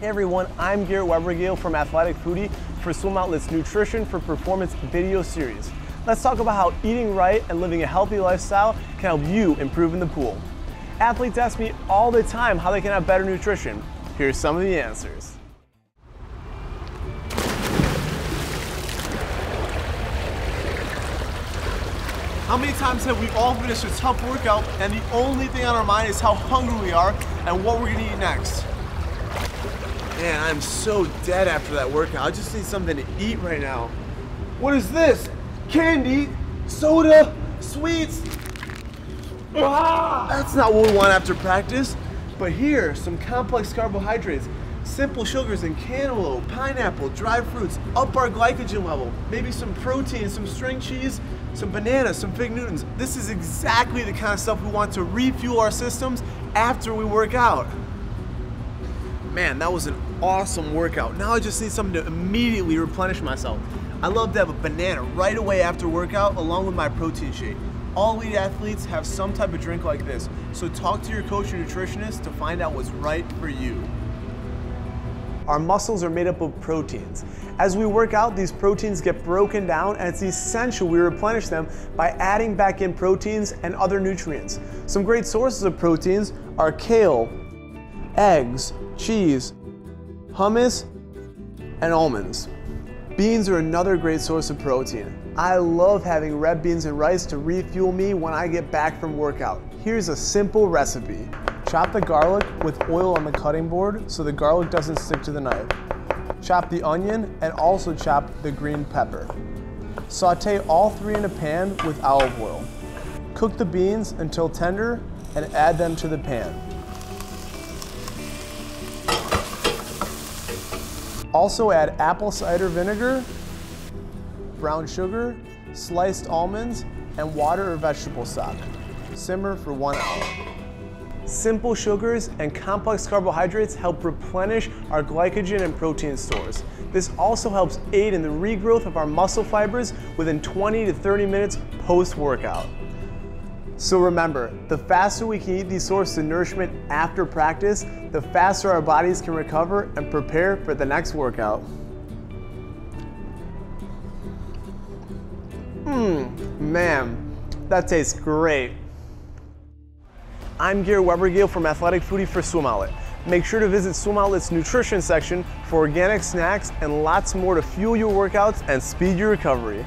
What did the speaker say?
Hey everyone, I'm Garrett Weber-Gale from Athletic Foodie for Swim Outlet's Nutrition for Performance video series. Let's talk about how eating right and living a healthy lifestyle can help you improve in the pool. Athletes ask me all the time how they can have better nutrition. Here's some of the answers. How many times have we all finished a tough workout and the only thing on our mind is how hungry we are and what we're gonna eat next? Man, I'm so dead after that workout. I just need something to eat right now. What is this? Candy, soda, sweets. Ah, that's not what we want after practice. But here, some complex carbohydrates, simple sugars in cantaloupe, pineapple, dried fruits, up our glycogen level, maybe some protein, some string cheese, some bananas, some fig Newtons. This is exactly the kind of stuff we want to refuel our systems after we work out. Man, that was an awesome workout. Now I just need something to immediately replenish myself. I love to have a banana right away after workout along with my protein shake. All elite athletes have some type of drink like this, so talk to your coach or nutritionist to find out what's right for you. Our muscles are made up of proteins. As we work out, these proteins get broken down and it's essential we replenish them by adding back in proteins and other nutrients. Some great sources of proteins are kale, eggs, cheese, hummus, and almonds. Beans are another great source of protein. I love having red beans and rice to refuel me when I get back from workout. Here's a simple recipe. Chop the garlic with oil on the cutting board so the garlic doesn't stick to the knife. Chop the onion and also chop the green pepper. Saute all three in a pan with olive oil. Cook the beans until tender and add them to the pan. Also add apple cider vinegar, brown sugar, sliced almonds, and water or vegetable stock. Simmer for one hour. Simple sugars and complex carbohydrates help replenish our glycogen and protein stores. This also helps aid in the regrowth of our muscle fibers within 20 to 30 minutes post-workout. So remember, the faster we can eat these sources of nourishment after practice, the faster our bodies can recover and prepare for the next workout. Mmm, man, that tastes great. I'm Garrett Weber-Gale from Athletic Foodie for Swim Outlet. Make sure to visit Swim Outlet's nutrition section for organic snacks and lots more to fuel your workouts and speed your recovery.